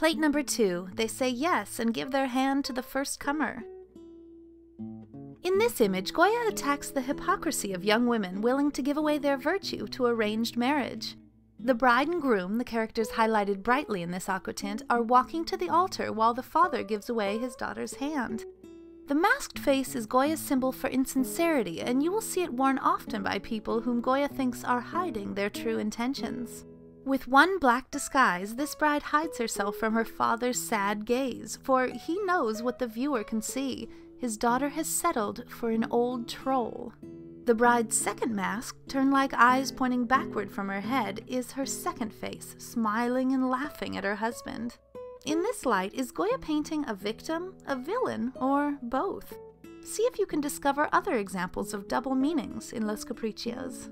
plate number two, they say yes and give their hand to the first comer. In this image, Goya attacks the hypocrisy of young women willing to give away their virtue to arranged marriage. The bride and groom, the characters highlighted brightly in this aquatint, are walking to the altar while the father gives away his daughter's hand. The masked face is Goya's symbol for insincerity, and you will see it worn often by people whom Goya thinks are hiding their true intentions. With one black disguise, this bride hides herself from her father's sad gaze, for he knows what the viewer can see. His daughter has settled for an old troll. The bride's second mask, turned like eyes pointing backward from her head, is her second face, smiling and laughing at her husband. In this light, is Goya painting a victim, a villain, or both? See if you can discover other examples of double meanings in Los Caprichos.